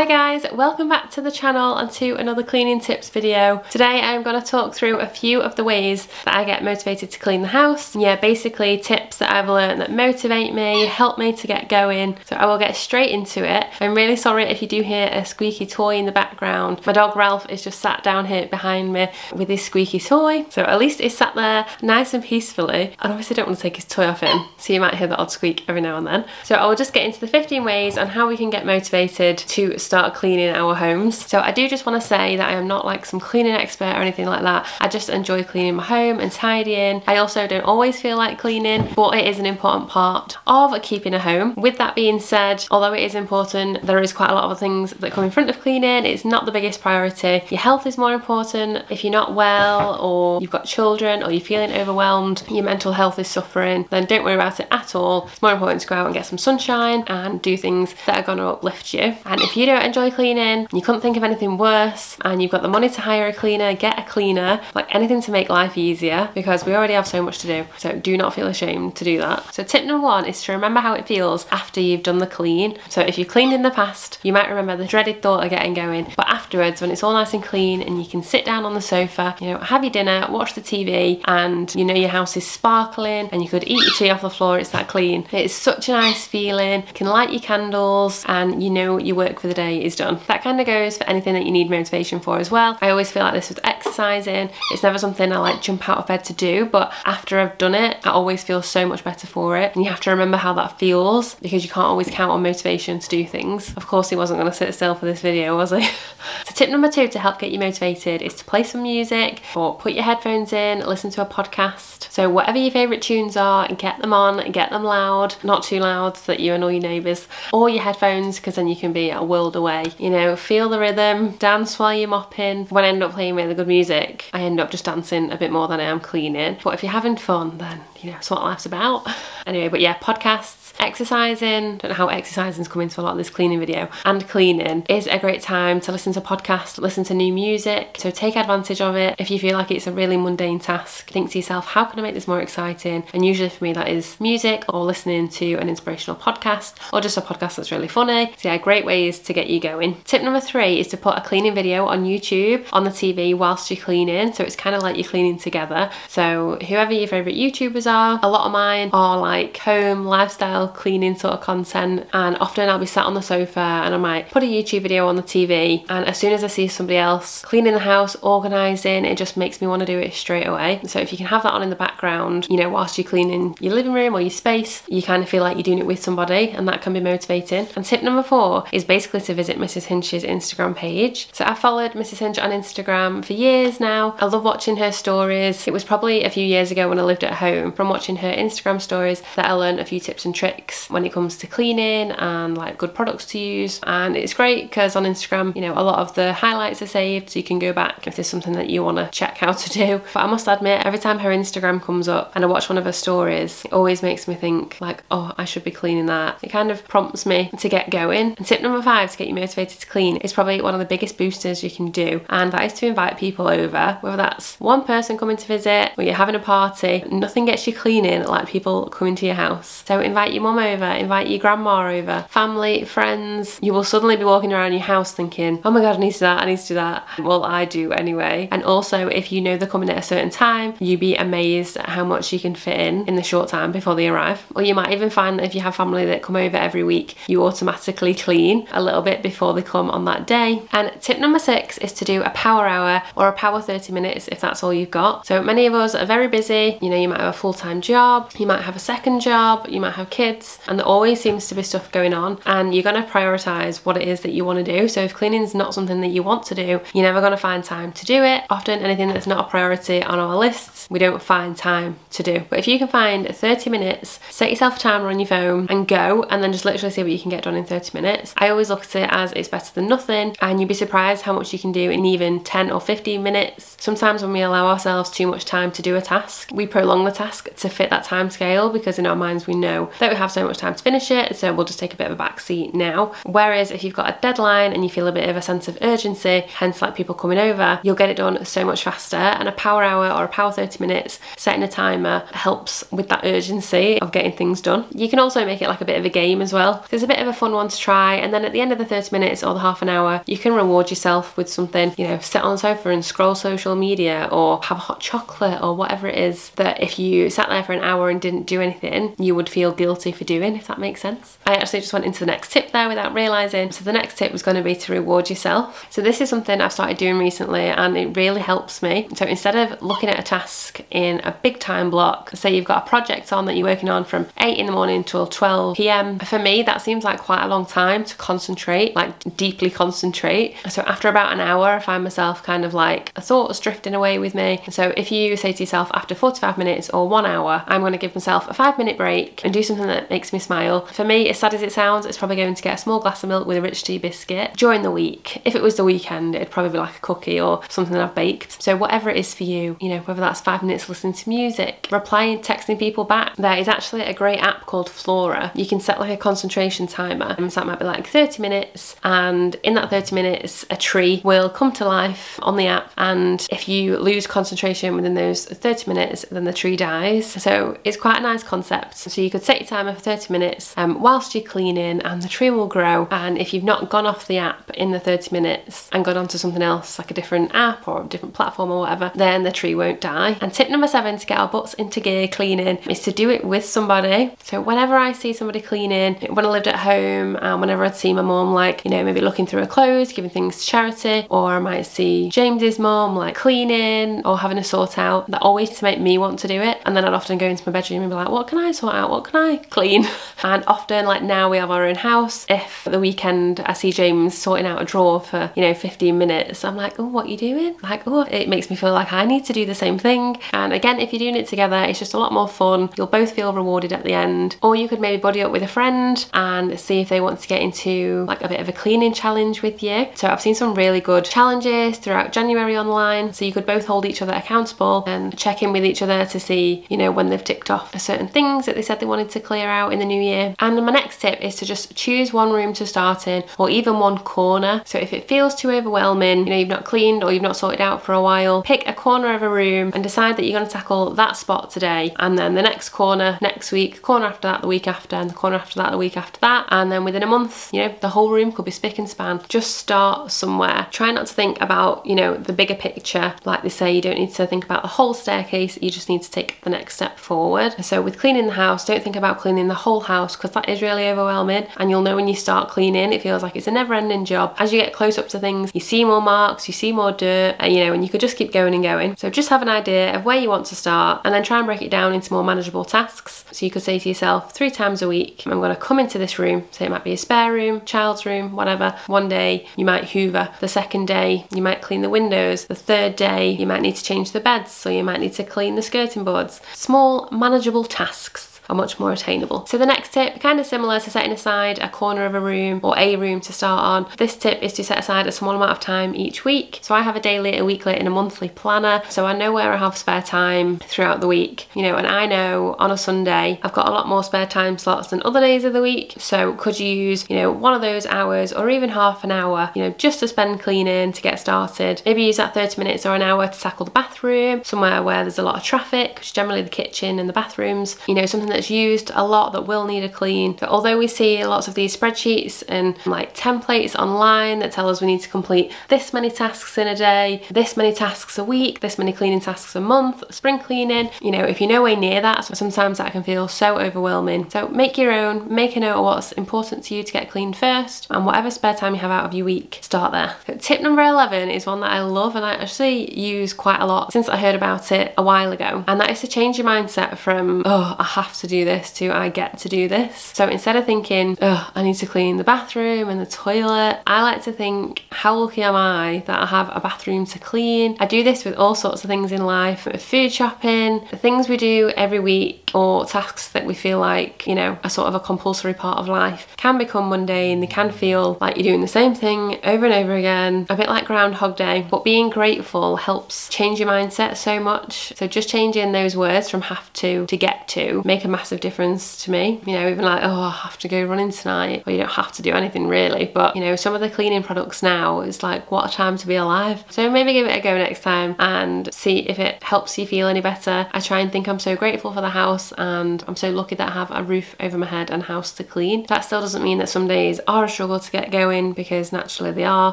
Hi guys, welcome back to the channel and to another cleaning tips video. Today I'm going to talk through a few of the ways that I get motivated to clean the house. Yeah, basically tips that I've learned that motivate me, help me to get going. So I will get straight into it. I'm really sorry if you do hear a squeaky toy in the background. My dog Ralph is just sat down here behind me with his squeaky toy. So at least he's sat there nice and peacefully. And obviously don't want to take his toy off him. So you might hear the odd squeak every now and then. So I will just get into the 15 ways on how we can get motivated to start cleaning our homes. So I do just want to say that I am not like some cleaning expert or anything like that. I just enjoy cleaning my home and tidying. I also don't always feel like cleaning, but it is an important part of keeping a home. With that being said, although it is important, there is quite a lot of things that come in front of cleaning. It's not the biggest priority. Your health is more important. If you're not well or you've got children or you're feeling overwhelmed, your mental health is suffering, then don't worry about it at all. It's more important to go out and get some sunshine and do things that are going to uplift you. And if you don't enjoy cleaning, you couldn't think of anything worse, and you've got the money to hire a cleaner, get a cleaner, like anything to make life easier because we already have so much to do. So do not feel ashamed to do that. So tip number one is to remember how it feels after you've done the clean. So if you've cleaned in the past, you might remember the dreaded thought of getting going, but afterwards when it's all nice and clean and you can sit down on the sofa, you know, have your dinner, watch the TV, and you know your house is sparkling and you could eat your tea off the floor, it's that clean. It's such a nice feeling. You can light your candles and you know you work for the day is done. That kind of goes for anything that you need motivation for as well. I always feel like this with exercising. It's never something I like jump out of bed to do, but after I've done it, I always feel so much better for it. And you have to remember how that feels because you can't always count on motivation to do things. Of course, he wasn't going to sit still for this video, was he? so tip number two to help get you motivated is to play some music or put your headphones in, listen to a podcast. So whatever your favourite tunes are, get them on, get them loud, not too loud so that you annoy your neighbours, or your headphones because then you can be a world away. You know, feel the rhythm, dance while you're mopping. When I end up playing really good music, I end up just dancing a bit more than I am cleaning. But if you're having fun, then you know, it's what life's about. Anyway, but yeah, podcasts exercising, don't know how exercising's come into a lot of this cleaning video, and cleaning is a great time to listen to podcasts, listen to new music. So take advantage of it. If you feel like it's a really mundane task, think to yourself, how can I make this more exciting? And usually for me that is music or listening to an inspirational podcast or just a podcast that's really funny. So yeah, great ways to get you going. Tip number three is to put a cleaning video on YouTube on the TV whilst you're cleaning. So it's kind of like you're cleaning together. So whoever your favourite YouTubers are, a lot of mine are like home, lifestyle, cleaning sort of content and often I'll be sat on the sofa and I might put a YouTube video on the TV and as soon as I see somebody else cleaning the house, organising, it just makes me want to do it straight away. So if you can have that on in the background, you know, whilst you're cleaning your living room or your space, you kind of feel like you're doing it with somebody and that can be motivating. And tip number four is basically to visit Mrs. Hinch's Instagram page. So I've followed Mrs. Hinch on Instagram for years now. I love watching her stories. It was probably a few years ago when I lived at home from watching her Instagram stories that I learned a few tips and tricks when it comes to cleaning and like good products to use. And it's great because on Instagram you know a lot of the highlights are saved so you can go back if there's something that you want to check how to do. But I must admit every time her Instagram comes up and I watch one of her stories it always makes me think like oh I should be cleaning that. It kind of prompts me to get going. And tip number five to get you motivated to clean is probably one of the biggest boosters you can do and that is to invite people over. Whether that's one person coming to visit or you're having a party nothing gets you cleaning like people coming to your house. So invite your mum over, invite your grandma over, family, friends. You will suddenly be walking around your house thinking, oh my god, I need to do that, I need to do that. Well, I do anyway. And also, if you know they're coming at a certain time, you'd be amazed at how much you can fit in in the short time before they arrive. Or you might even find that if you have family that come over every week, you automatically clean a little bit before they come on that day. And tip number six is to do a power hour or a power 30 minutes if that's all you've got. So many of us are very busy. You know, you might have a full-time job, you might have a second job, you might have kids, and there always seems to be stuff going on and you're going to prioritize what it is that you want to do. So if cleaning is not something that you want to do you're never going to find time to do it. Often anything that's not a priority on our lists we don't find time to do. But if you can find 30 minutes set yourself a timer on your phone and go and then just literally see what you can get done in 30 minutes I always look at it as it's better than nothing and you'd be surprised how much you can do in even 10 or 15 minutes. Sometimes when we allow ourselves too much time to do a task we prolong the task to fit that time scale because in our minds we know that we have so much time to finish it, so we'll just take a bit of a back seat now. Whereas if you've got a deadline and you feel a bit of a sense of urgency, hence like people coming over, you'll get it done so much faster. And a power hour or a power 30 minutes, setting a timer helps with that urgency of getting things done. You can also make it like a bit of a game as well. It's a bit of a fun one to try. And then at the end of the 30 minutes or the half an hour, you can reward yourself with something, you know, sit on the sofa and scroll social media or have a hot chocolate or whatever it is that if you sat there for an hour and didn't do anything, you would feel guilty for doing, if that makes sense. I actually just went into the next tip there without realising. So the next tip was going to be to reward yourself. So this is something I've started doing recently and it really helps me. So instead of looking at a task in a big time block, say you've got a project on that you're working on from 8 in the morning till 12 p.m. For me, that seems like quite a long time to concentrate, like deeply concentrate. So after about an hour, I find myself kind of like a thought is drifting away with me. So if you say to yourself after 45 minutes or one hour, I'm going to give myself a five minute break and do something that makes me smile. For me, as sad as it sounds, it's probably going to get a small glass of milk with a rich tea biscuit during the week. If it was the weekend, it'd probably be like a cookie or something that I've baked. So whatever it is for you, you know, whether that's five minutes listening to music, replying, texting people back, there is actually a great app called Flora. You can set like a concentration timer. So that might be like 30 minutes and in that 30 minutes, a tree will come to life on the app and if you lose concentration within those 30 minutes, then the tree dies. So it's quite a nice concept. So you could set your for 30 minutes um, whilst you're cleaning and the tree will grow. And if you've not gone off the app in the 30 minutes and gone onto something else, like a different app or a different platform or whatever, then the tree won't die. And tip number seven to get our butts into gear cleaning is to do it with somebody. So whenever I see somebody cleaning, when I lived at home and whenever I'd see my mum like, you know, maybe looking through her clothes, giving things to charity, or I might see James's mum like cleaning or having a sort out, that always to make me want to do it. And then I'd often go into my bedroom and be like, what can I sort out? What can I clean? and often like now we have our own house. If the weekend I see James sorting out a drawer for, you know, 15 minutes, I'm like, oh, what are you doing? Like, oh, it makes me feel like I need to do the same thing. And again, if you're doing it together, it's just a lot more fun. You'll both feel rewarded at the end. Or you could maybe buddy up with a friend and see if they want to get into like a bit of a cleaning challenge with you. So I've seen some really good challenges throughout January online. So you could both hold each other accountable and check in with each other to see, you know, when they've ticked off certain things that they said they wanted to clear out in the new year. And my next tip is to just choose one room to start in or even one corner. So if it feels too overwhelming, you know, you've not cleaned or you've not sorted out for a while, pick a corner of a room and decide that you're going to tackle that spot today and then the next corner next week, corner after that the week after and the corner after that the week after that and then within a month, you know, the whole room could be spick and span. Just start somewhere. Try not to think about, you know, the bigger picture. Like they say, you don't need to think about the whole staircase, you just need to take the next step forward. So with cleaning the house, don't think about cleaning the whole house because that is really overwhelming and you'll know when you start cleaning, it feels like it's a never ending job. As you get close up to things, you see more marks, you see more dirt, and, you know, and you could just keep going and going. So just have an idea of where you want to start and then try and break it down into more manageable tasks. So you could say to yourself, three times a week, I'm going to come into this room. So it might be a spare room, child's room, whatever. One day you might hoover. The second day you might clean the windows. The third day you might need to change the beds. So you might need to clean the skirting boards. Small manageable tasks are much more attainable. So the next tip, kind of similar to setting aside a corner of a room or a room to start on. This tip is to set aside a small amount of time each week. So I have a daily, a weekly and a monthly planner. So I know where I have spare time throughout the week, you know, and I know on a Sunday, I've got a lot more spare time slots than other days of the week. So could you use, you know, one of those hours or even half an hour, you know, just to spend cleaning to get started. Maybe use that 30 minutes or an hour to tackle the bathroom, somewhere where there's a lot of traffic, which generally the kitchen and the bathrooms, you know, something that that's used a lot that will need a clean. But although we see lots of these spreadsheets and like templates online that tell us we need to complete this many tasks in a day, this many tasks a week, this many cleaning tasks a month, spring cleaning, you know, if you're nowhere near that, sometimes that can feel so overwhelming. So make your own, make a note of what's important to you to get cleaned first, and whatever spare time you have out of your week, start there. Tip number 11 is one that I love and I actually use quite a lot since I heard about it a while ago, and that is to change your mindset from, oh, I have to do this to I get to do this. So instead of thinking, oh, I need to clean the bathroom and the toilet, I like to think, how lucky am I that I have a bathroom to clean? I do this with all sorts of things in life, food shopping, the things we do every week or tasks that we feel like, you know, are sort of a compulsory part of life can become mundane. They can feel like you're doing the same thing over and over again, a bit like Groundhog Day. But being grateful helps change your mindset so much. So just changing those words from have to to get to, make a massive difference to me. You know, even like, oh, I have to go running tonight. Well, you don't have to do anything really, but you know, some of the cleaning products now is like, what a time to be alive. So maybe give it a go next time and see if it helps you feel any better. I try and think I'm so grateful for the house and I'm so lucky that I have a roof over my head and house to clean. That still doesn't mean that some days are a struggle to get going because naturally they are,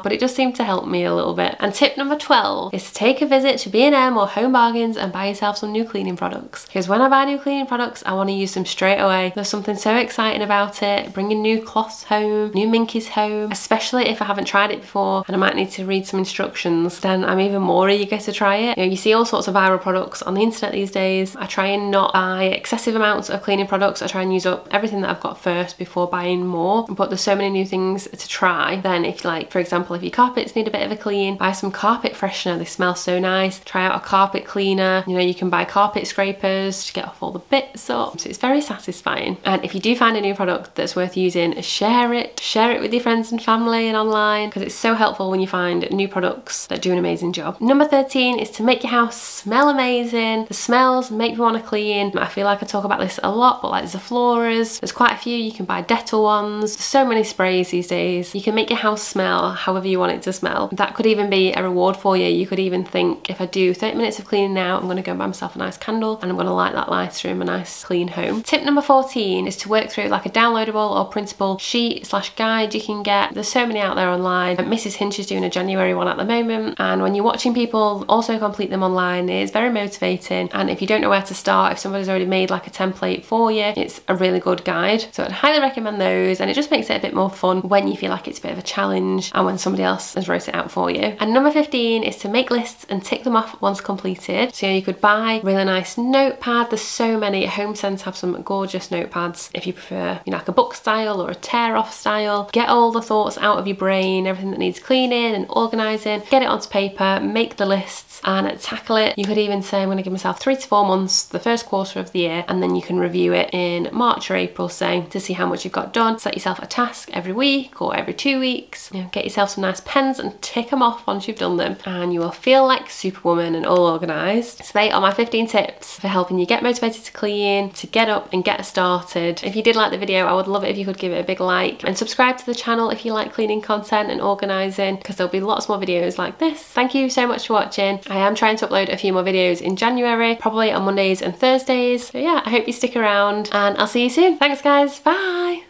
but it does seem to help me a little bit. And tip number 12 is to take a visit to B&M or Home Bargains and buy yourself some new cleaning products. Because when I buy new cleaning products, I want to use them straight away. There's something so exciting about it. Bringing new cloths home, new minkies home, especially if I haven't tried it before and I might need to read some instructions, then I'm even more eager to try it. You know, you see all sorts of viral products on the internet these days. I try and not buy excessive amounts of cleaning products. I try and use up everything that I've got first before buying more. But there's so many new things to try. Then if like, for example, if your carpets need a bit of a clean, buy some carpet freshener. They smell so nice. Try out a carpet cleaner. You know, you can buy carpet scrapers to get off all the bits up. So it's very satisfying. And if you do find a new product that's worth using, share it. Share it with your friends and family and online because it's so helpful when you find new products that do an amazing job. Number 13 is to make your house smell amazing. The smells make me want to clean. I feel like I talk about this a lot, but like Zofloras, there's quite a few. You can buy Dettol ones. There's so many sprays these days. You can make your house smell however you want it to smell. That could even be a reward for you. You could even think if I do 30 minutes of cleaning now, I'm going to go and buy myself a nice candle and I'm going to light that light through my nice clean home. Tip number 14 is to work through like a downloadable or printable sheet slash guide you can get. There's so many out there online. Mrs. Hinch is doing a January one at the moment and when you're watching people also complete them online, it is very motivating and if you don't know where to start, if somebody's already made like a template for you, it's a really good guide. So I'd highly recommend those and it just makes it a bit more fun when you feel like it's a bit of a challenge and when somebody else has wrote it out for you. And number 15 is to make lists and tick them off once completed. So you could buy really nice notepad. There's so many. Home Sense have some gorgeous notepads if you prefer, you know, like a book style or a tear off style. Get all the thoughts out of your brain, everything that needs cleaning and organising, get it onto paper, make the lists and tackle it. You could even say I'm going to give myself three to four months, the first quarter of the year, and then you can review it in March or April, say, to see how much you've got done. Set yourself a task every week or every two weeks. You know, get yourself some nice pens and tick them off once you've done them, and you will feel like Superwoman and all organised. So they are my 15 tips for helping you get motivated to clean, to get up and get started. If you did like the video, I would love it if you could give it a big like and subscribe to the channel if you like cleaning content and organising because there'll be lots more videos like this. Thank you so much for watching. I am trying to upload a few more videos in January, probably on Mondays and Thursdays. So yeah, I hope you stick around and I'll see you soon. Thanks guys, bye!